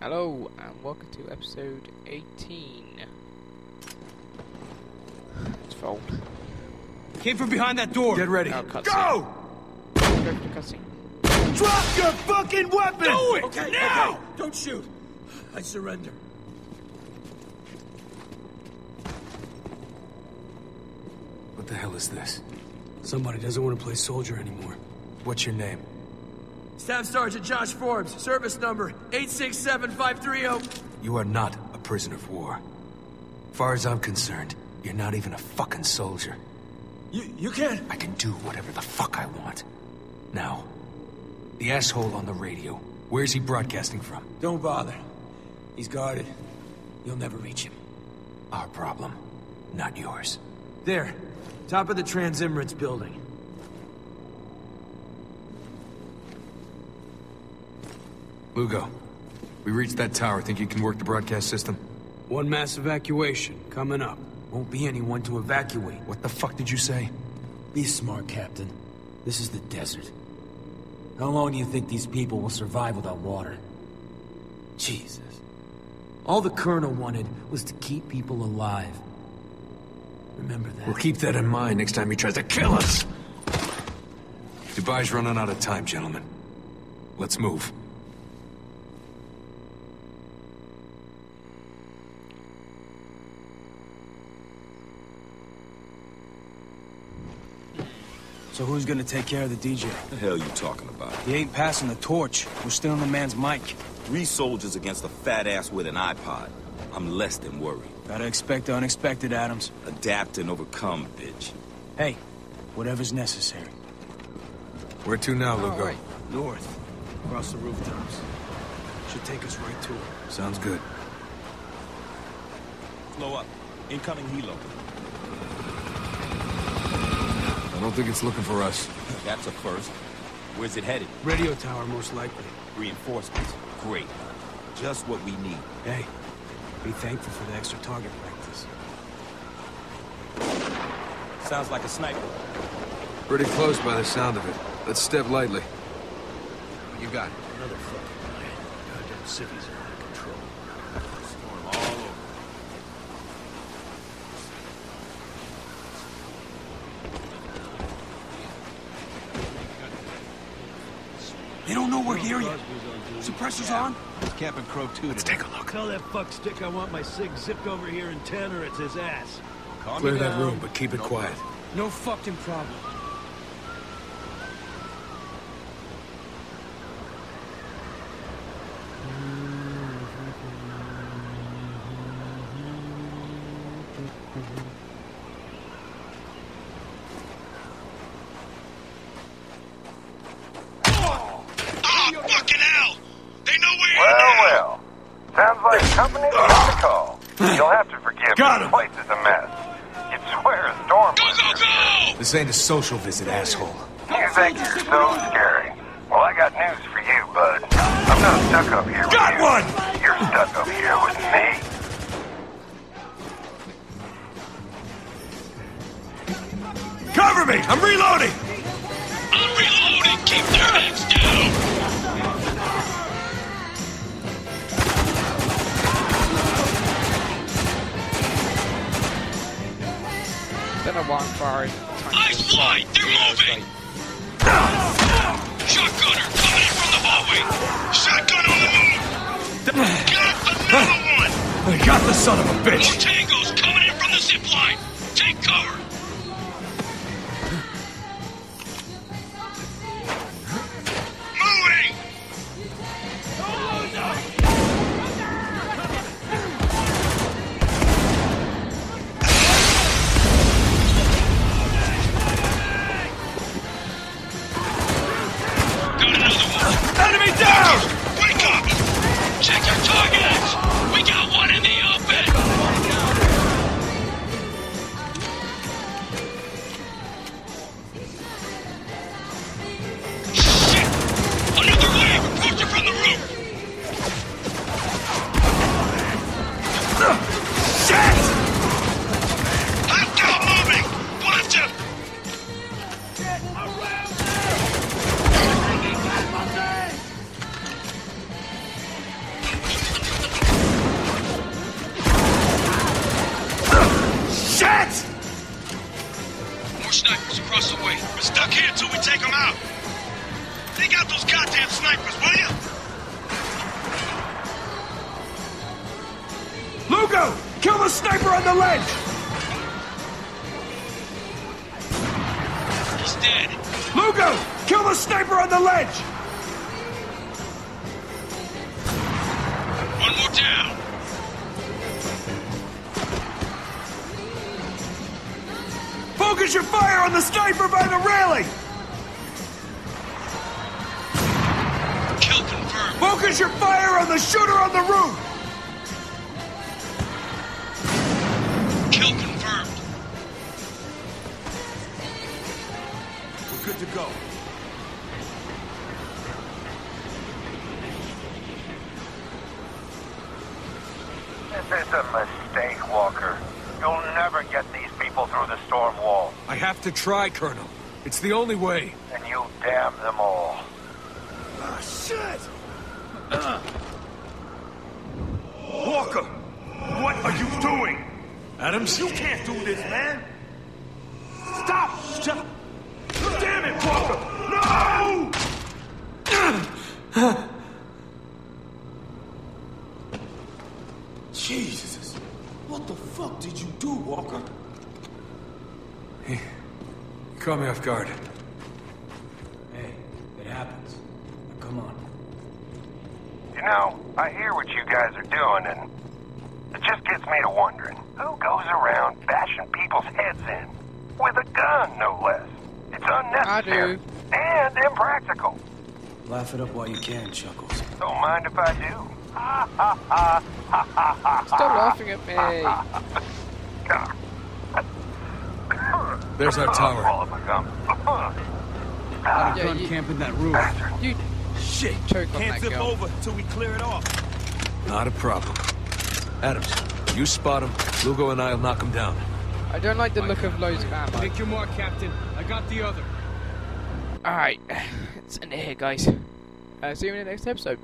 Hello, and welcome to episode 18. It's phone. Came from behind that door. Get ready. Oh, cutscene. Go! Go for the cutscene. Drop your fucking weapon! Do it! Okay, Now! okay. Don't shoot. I surrender. What the hell is this? Somebody doesn't want to play soldier anymore. What's your name? Staff Sergeant Josh Forbes, service number 867530. You are not a prisoner of war. Far as I'm concerned, you're not even a fucking soldier. You you can't. I can do whatever the fuck I want. Now, the asshole on the radio, where's he broadcasting from? Don't bother. He's guarded. You'll never reach him. Our problem, not yours. There. Top of the Transimmerance building. Lugo, we reached that tower. Think you can work the broadcast system? One mass evacuation coming up. Won't be anyone to evacuate. What the fuck did you say? Be smart, Captain. This is the desert. How long do you think these people will survive without water? Jesus. All the Colonel wanted was to keep people alive. Remember that. We'll keep that in mind next time he tries to kill us. Dubai's running out of time, gentlemen. Let's move. So who's gonna take care of the DJ? The hell you talking about? He ain't passing the torch. We're stealing the man's mic. Three soldiers against a fat ass with an iPod. I'm less than worried. Gotta expect the unexpected, Adams. Adapt and overcome, bitch. Hey, whatever's necessary. Where to now, Lugo? Alright. North, across the rooftops. Should take us right to it. Sounds good. Slow up. Incoming helo. I don't think it's looking for us. That's a first. Where's it headed? Radio tower, most likely. Reinforcements. Great. Just what we need. Hey, be thankful for the extra target practice. Sounds like a sniper. Pretty close by the sound of it. Let's step lightly. What you got? Another fucking riot. Goddamn civvies are out of control. Storm all over. They don't know we're here yet. Suppressor's on? Camping Crow 2 Let's take a look. Tell that fuck stick I want my sig zipped over here in 10 or it's his ass. Calm Clear that room, but keep it quiet. No fucking problem. Oh, fucking hell! They know we're here Well, now! well. Sounds like company on the call. You'll have to forgive Got me. him. The place is a mess. You'd swear a storm Go, go, go! This ain't a social visit, asshole. You think you're so scary. Well, I got news for you, bud. I'm not stuck up here Got with you. one! You're stuck up here with me. Cover me! I'm reloading! I'm reloading! Keep their heads down! I walk far and Eyes! They're moving! Shotgunner coming in from the hallway! Shotgun on the move! Got another one! I got the son of a bitch! Stuck here till we take them out. Take out those goddamn snipers, will you? Lugo! Kill the sniper on the ledge! He's dead. Lugo! Kill the sniper on the ledge! One more down. Focus your fire on the sniper by the railing! Kill confirmed. Focus your fire on the shooter on the roof! Kill confirmed. We're good to go. This is a mistake, Walker. You'll never get these people through the storm wall, I have to try, Colonel. It's the only way. and you'll damn them all. Ah, shit! Walker! What are you doing? Adams? You can't do this, man! Stop! Stop! Damn it, Walker! No! Jesus! What the fuck did you do, Walker? You caught me off guard. Hey, it happens. Now, come on. You know, I hear what you guys are doing, and it just gets me to wondering who goes around bashing people's heads in with a gun, no less. It's unnecessary do. and impractical. Laugh it up while you can, Chuckles. Don't mind if I do. Ha ha ha ha ha ha. Stop laughing at me. God. There's our tower. All of my gum. Yeah, you, camp in that room. you Shit! choke on Can't zip over till we clear it off. Not a problem. Adams, you spot him. Lugo and I'll knock him down. I don't like the look of loads of ammo. Take your mark, Captain. I got the other. Alright, it's end it here, guys. Uh, see you in the next episode.